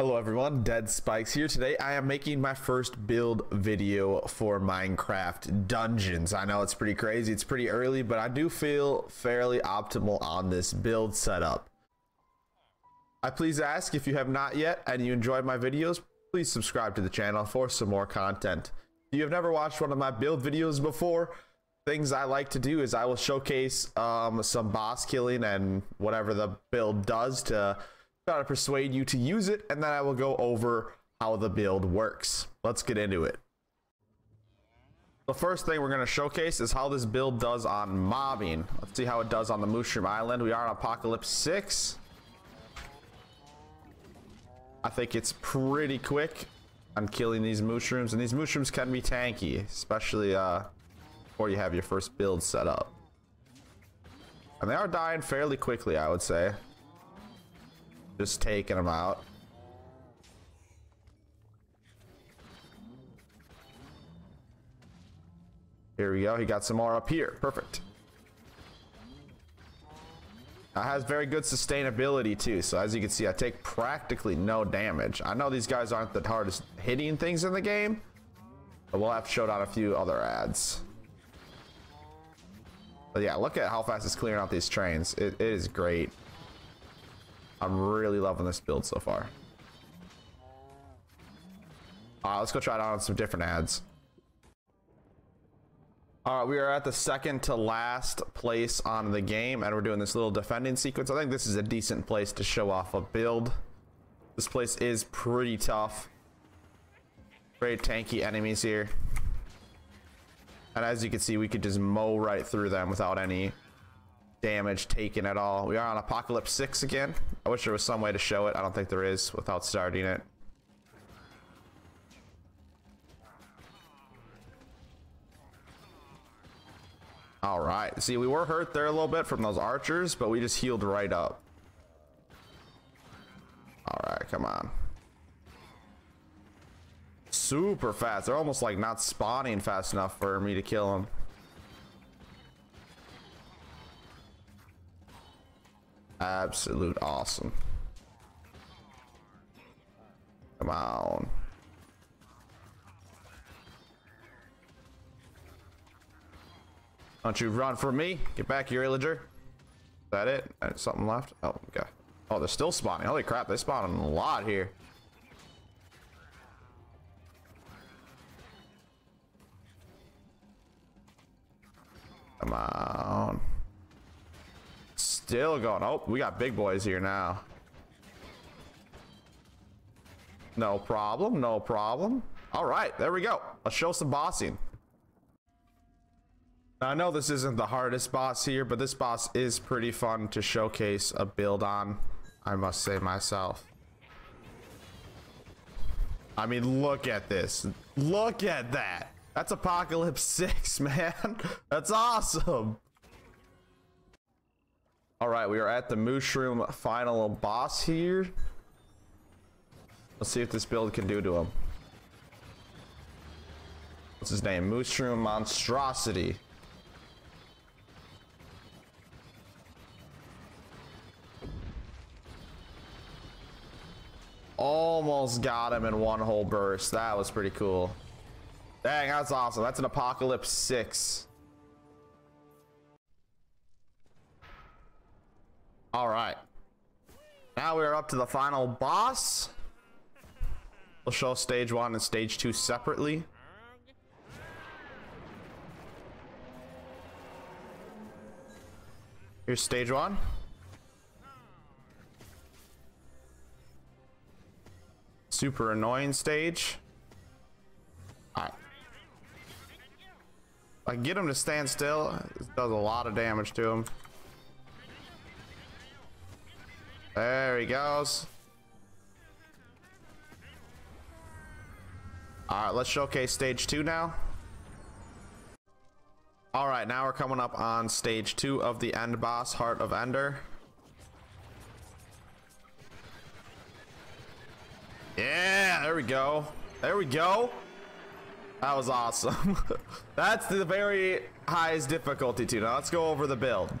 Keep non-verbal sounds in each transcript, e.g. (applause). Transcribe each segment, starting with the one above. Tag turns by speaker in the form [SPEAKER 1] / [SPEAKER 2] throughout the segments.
[SPEAKER 1] Hello everyone, Dead Zpikes here. Today I am making my first build video for Minecraft Dungeons. I know it's pretty crazy, it's pretty early, but I do feel fairly optimal on this build setup. I please ask if you have not yet and you enjoyed my videos, please subscribe to the channel for some more content. If you have never watched one of my build videos before, things I like to do is I will showcase um, some boss killing and whatever the build does to try to persuade you to use it, and then I will go over how the build works. Let's get into it. The first thing we're going to showcase is how this build does on mobbing. Let's see how it does on the Mushroom Island. We are on Apocalypse 6. I think it's pretty quick on killing these mushrooms, and these mushrooms can be tanky, especially uh, before you have your first build set up. And they are dying fairly quickly, I would say. Just taking them out. Here we go. He got some more up here. Perfect. It has very good sustainability too. So as you can see, I take practically no damage. I know these guys aren't the hardest hitting things in the game, but we'll have to show down a few other adds. But yeah, look at how fast it's clearing out these trains. it, it is great. I'm really loving this build so far. Alright, let's go try it on some different adds. All right, we are at the second to last place on the game, and we're doing this little defending sequence. I think this is a decent place to show off a build. This place is pretty tough. Very tanky enemies here. And as you can see, we could just mow right through them without any damage taken at all. We are on Apocalypse 6 again. I wish there was some way to show it. I don't think there is without starting it. All right. See, we were hurt there a little bit from those archers, but we just healed right up. All right, come on. Super fast. They're almost like not spawning fast enough for me to kill them. Absolute awesome. Come on. Don't you run from me. Get back here, Illager. Is that it? Uh, something left? Oh, okay. Oh, they're still spawning. Holy crap, they spawned a lot here. Come on. Still going. Oh, we got big boys here now. No problem. No problem. All right, there we go. Let's show some bossing. Now, I know this isn't the hardest boss here, but this boss is pretty fun to showcase a build on. I must say myself. I mean, look at this. Look at that. That's Apocalypse (laughs) 6, man. That's awesome. All right, we are at the Mushroom final boss here. Let's see if this build can do to him. What's his name? Mushroom Monstrosity. Almost got him in one whole burst. That was pretty cool. Dang, that's awesome. That's an Apocalypse 6. All right. Now we are up to the final boss. We'll show stage one and stage two separately. Here's stage one. Super annoying stage. Alright. I get him to stand still. This does a lot of damage to him. There he goes. All right, let's showcase stage two now. All right, now we're coming up on stage two of the end boss, Heart of Ender. Yeah, there we go. There we go. That was awesome. (laughs) That's the very highest difficulty too. Now let's go over the build.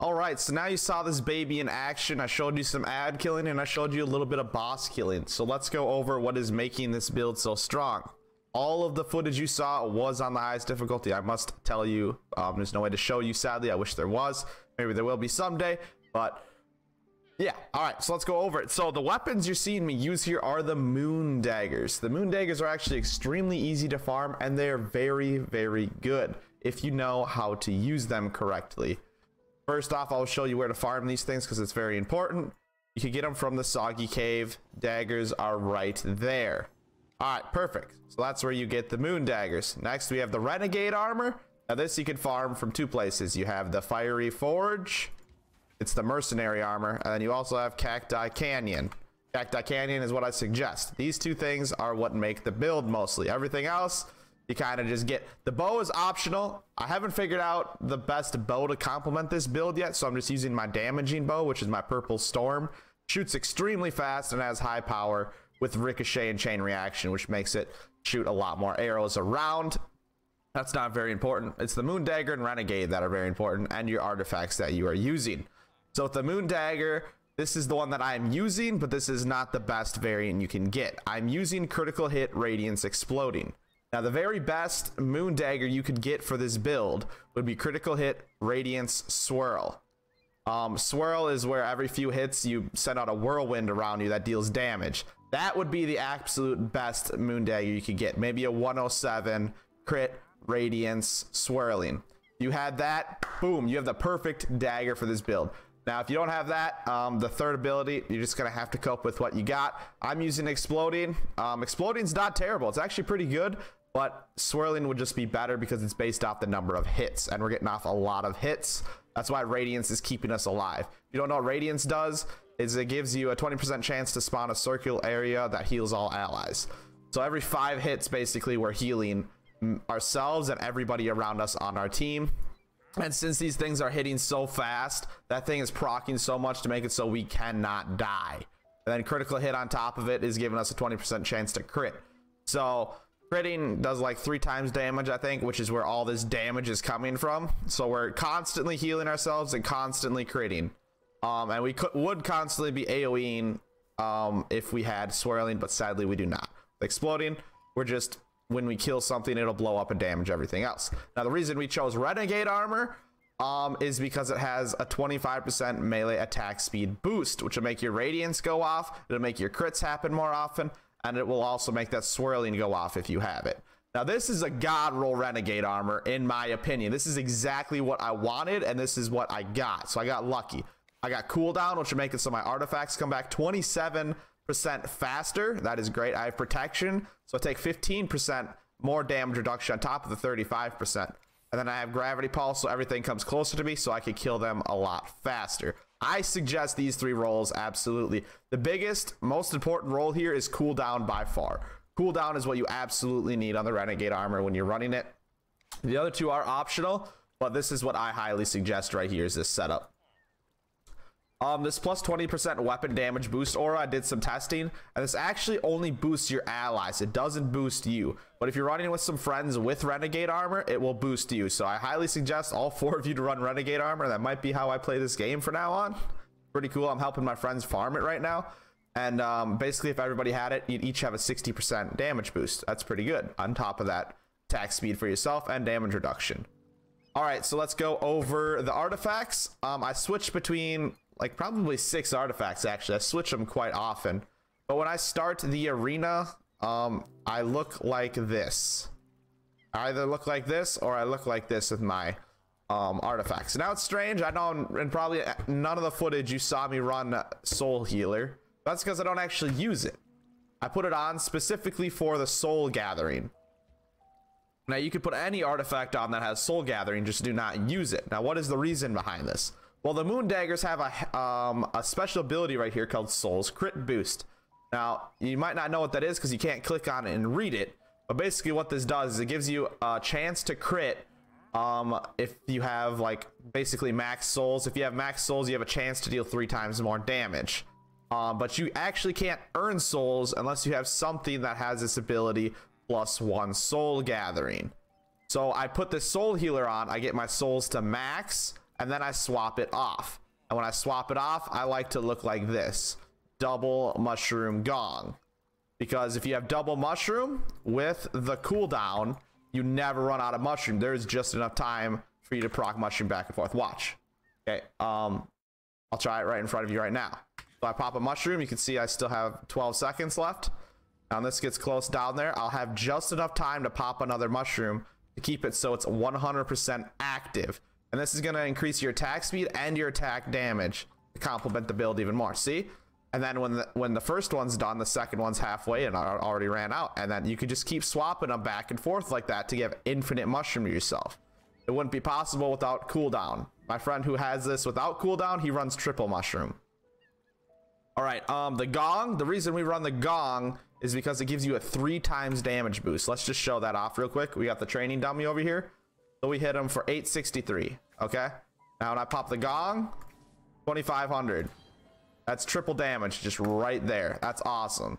[SPEAKER 1] All right, so now you saw this baby in action. I showed you some add killing and I showed you a little bit of boss killing. So let's go over what is making this build so strong. All of the footage you saw was on the highest difficulty. I must tell you, um, there's no way to show you, sadly. I wish there was. Maybe there will be someday, but yeah, all right, so let's go over it. So the weapons you're seeing me use here are the moon daggers. The moon daggers are actually extremely easy to farm and they're very, very good if you know how to use them correctly. First off, I'll show you where to farm these things because it's very important. You can get them from the Soggy Cave. Daggers are right there. All right, perfect. So that's where you get the Moon Daggers. Next, we have the Renegade Armor. Now this you can farm from two places. You have the Fiery Forge. It's the Mercenary Armor. And then you also have Cacti Canyon. Cacti Canyon is what I suggest. These two things are what make the build mostly. Everything else you kind of just get the bow is optional. I haven't figured out the best bow to complement this build yet so i'm just using my damaging bow which is my purple storm. Shoots extremely fast and has high power with ricochet and chain reaction which makes it shoot a lot more arrows around. That's not very important. It's the moon dagger and renegade that are very important and your artifacts that you are using. So with the moon dagger this is the one that I'm using, but this is not the best variant you can get. I'm using critical hit radiance exploding. Now, the very best Moon Dagger you could get for this build would be Critical Hit Radiance Swirl. Um, swirl is where every few hits you send out a whirlwind around you that deals damage. That would be the absolute best Moon Dagger you could get. Maybe a 107 crit radiance swirling. You had that, boom, you have the perfect dagger for this build. Now, if you don't have that, um, the third ability, you're just going to have to cope with what you got. I'm using Exploding. Um, Exploding's not terrible. It's actually pretty good but swirling would just be better because it's based off the number of hits and we're getting off a lot of hits. That's why radiance is keeping us alive. If you don't know what radiance does is it gives you a 20% chance to spawn a circular area that heals all allies. So every five hits basically we're healing ourselves and everybody around us on our team. And since these things are hitting so fast that thing is procking so much to make it so we cannot die. And then critical hit on top of it is giving us a 20% chance to crit. So critting does like three times damage i think which is where all this damage is coming from. So we're constantly healing ourselves and constantly critting. Um and we could would constantly be aoeing um if we had swirling but sadly we do not. Exploding we're just when we kill something it'll blow up and damage everything else. Now the reason we chose renegade armor um, is because it has a 25% melee attack speed boost, which will make your radiance go off. It'll make your crits happen more often, and it will also make that swirling go off if you have it. Now, this is a God roll renegade armor, in my opinion. This is exactly what I wanted, and this is what I got. So I got lucky. I got cooldown, which will make it so my artifacts come back 27% faster. That is great. I have protection, so I take 15% more damage reduction on top of the 35%. And then I have gravity pulse, so everything comes closer to me, so I can kill them a lot faster. I suggest these three rolls absolutely. The biggest, most important roll here is cooldown by far. Cooldown is what you absolutely need on the Renegade armor when you're running it. The other two are optional, but this is what I highly suggest right here is this setup. Um, this plus 20% weapon damage boost aura, I did some testing, and this actually only boosts your allies. It doesn't boost you. But if you're running with some friends with Renegade armor, it will boost you. So I highly suggest all (laughs) four of you to run Renegade armor. That might be how I play this game from now on. Pretty cool. I'm helping my friends farm it right now. And um, basically, if everybody had it, you'd each have a 60% damage boost. That's pretty good. On top of that, attack speed for yourself and damage reduction. All right, so let's go over the artifacts. Um, I switched between like probably six artifacts actually. I switch them quite often. But when I start the arena, um, I look like this. I either look like this or I look like this with my um, artifacts. Now it's strange. I know and probably none of the footage you saw me run Soul Healer. That's because I don't actually use it. I put it on specifically for the Soul Gathering. Now you could put any artifact on that has Soul Gathering, just do not use it. Now what is the reason behind this? Well, the Moon Daggers have a, um, a special ability right here called Soul's Crit Boost. Now, you might not know what that is because you can't click on it and read it. But basically what this does is it gives you a chance to crit um, if you have like basically max souls. If you have max souls, you have a chance to deal three times more damage. Um, but you actually can't earn souls unless you have something that has this ability plus one soul gathering. So I put the soul healer on, I get my souls to max, and then I swap it off. And when I swap it off, I like to look like this double mushroom gong. Because if you have double mushroom with the cooldown, you never run out of mushroom. There's just enough time for you to proc mushroom back and forth. Watch. Okay, um, I'll try it right in front of you right now. So I pop a mushroom. You can see I still have 12 seconds left. Now this gets close down there. I'll have just enough time to pop another mushroom to keep it so it's 100% active. And this is going to increase your attack speed and your attack damage to complement the build even more. See? And then when the, when the first one's done, the second one's halfway and already ran out. And then you can just keep swapping them back and forth like that to give infinite mushroom to yourself. It wouldn't be possible without cooldown. My friend who has this without cooldown, he runs triple mushroom. All right, um, the gong, the reason we run the gong is because it gives you a three times damage boost. Let's just show that off real quick. We got the training dummy over here. So we hit him for 863, okay? Now when I pop the gong, 2500. That's triple damage just right there. That's awesome.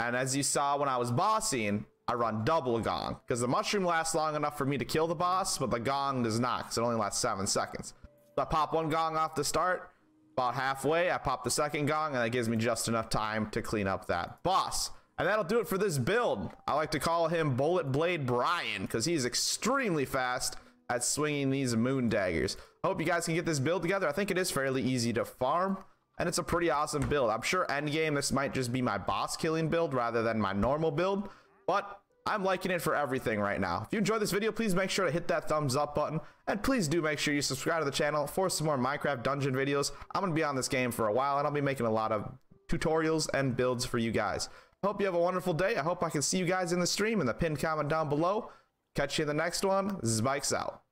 [SPEAKER 1] And as you saw when I was bossing, I run double gong because the mushroom lasts long enough for me to kill the boss, but the gong does not because it only lasts seven seconds. So I pop one gong off the start, about halfway, I pop the second gong, and that gives me just enough time to clean up that boss. And that'll do it for this build. I like to call him Bullet Blade Brian because he's extremely fast at swinging these moon daggers. I hope you guys can get this build together. I think it is fairly easy to farm and it's a pretty awesome build. I'm sure endgame this might just be my boss killing build rather than my normal build, but I'm liking it for everything right now. If you enjoyed this video, please make sure to hit that thumbs up button, and please do make sure you subscribe to the channel for some more Minecraft dungeon videos. I'm going to be on this game for a while, and I'll be making a lot of tutorials and builds for you guys. Hope you have a wonderful day. I hope I can see you guys in the stream in the pinned comment down below. Catch you in the next one. Zpikes out.